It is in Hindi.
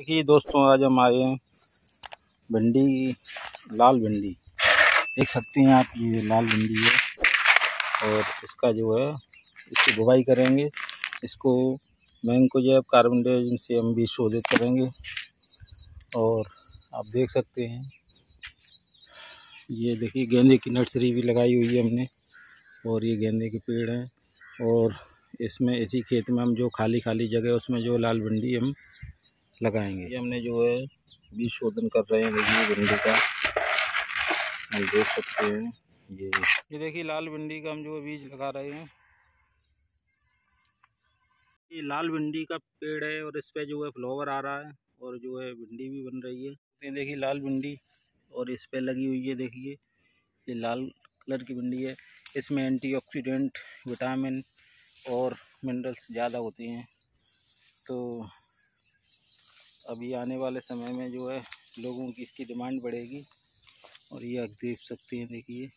देखिए दोस्तों, आज हम आए हैं भिंडी, लाल भिंडी। देख सकते हैं आप, ये लाल भिंडी है और इसका जो है, इसकी बुवाई करेंगे। इसको बैंक मैंको जो है कार्बन डाइजिन से हम भी शोधित करेंगे और आप देख सकते हैं, ये देखिए गेंदे की नर्सरी भी लगाई हुई है हमने और ये गेंदे के पेड़ हैं और इसमें इसी खेत में हम जो खाली खाली जगह उसमें जो लाल भिंडी हम लगाएँगे। ये हमने जो है बीज शोधन कर रहे हैं, देखिए, भिंडी का। हम देख सकते हैं, ये। ये देखिए, लाल भिंडी का हम जो बीज लगा रहे हैं। ये लाल भिंडी का पेड़ है और इस पर जो है फ्लावर आ रहा है और जो है भिंडी भी बन रही है। ये देखिए, लाल भिंडी और इस पर लगी हुई है, देखिए। ये लाल कलर की भिंडी है। इसमें एंटीऑक्सीडेंट, विटामिन और मिनरल्स ज़्यादा होती हैं। तो अभी आने वाले समय में जो है, लोगों की इसकी डिमांड बढ़ेगी। और ये आप देख सकते हैं, देखिए।